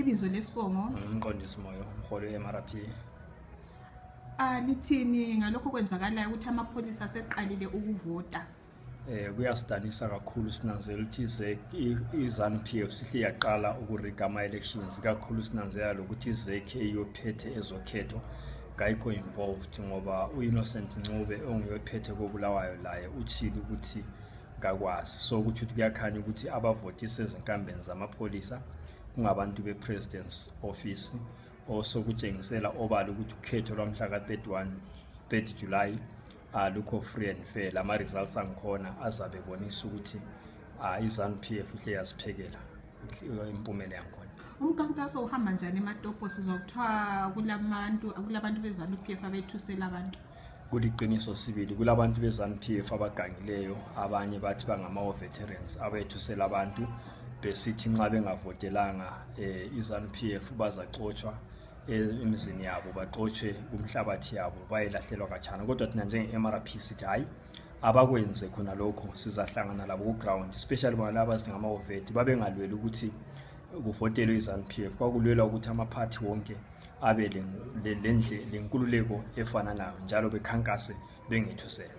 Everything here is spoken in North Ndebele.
ibizo lesibongo umqondisi moyo umholi we-mrp um nithini ngalokho kwenzakalayo ukuthi amapholisa aseqalile ukuvota eh kuyasidanisa kakhulu sinanzela ukuthi izek izanu PF sihle yaqala ukuriga ama elections kakhulu sinanzela lokuthi izek eyophethe ezokhetho kayikho involved ngoba uinnocent Ncube ongiyophethe kobulawayo laye uthile ukuthi kakwazi so ukuthi ukuthi kuyakhanya ukuthi abavotisa ezinkambeni zamapholisa kungabantu be-presidence office osokutshengisela obala ukuthi ukhetho lwamhla ka-31 30 july uh, lukho free and fair lama-results angikhona azabe bonisa ukuthi uh, izanu p f ihle yaziphekela impumela yangikhona umkhankaso uhamba njani ematopo sizwa kuthiwa kulabantu kulabantu bezanu p f abethusela abantu kuliqiniso sibili kulabantu bezamtf abagangileyo abanye bathi bangamawo veterans abethusela abantu besithi nxa bengavotelanga eh, izanupf bazaxotshwa eh, emizini yabo baxotshwe kumhlabathi yabo bayelahlelwa katshana kodwa thina njenge-mrp sithi hhayi abakwenze khona lokho sizahlangana labo kuground especially bona laba singamawovethi babengalweli ukuthi kuvotelwe izanupf kwakulwelwa ukuthi amaphathi wonke abe lenkululeko efananayo njalo bekhankase bengethusela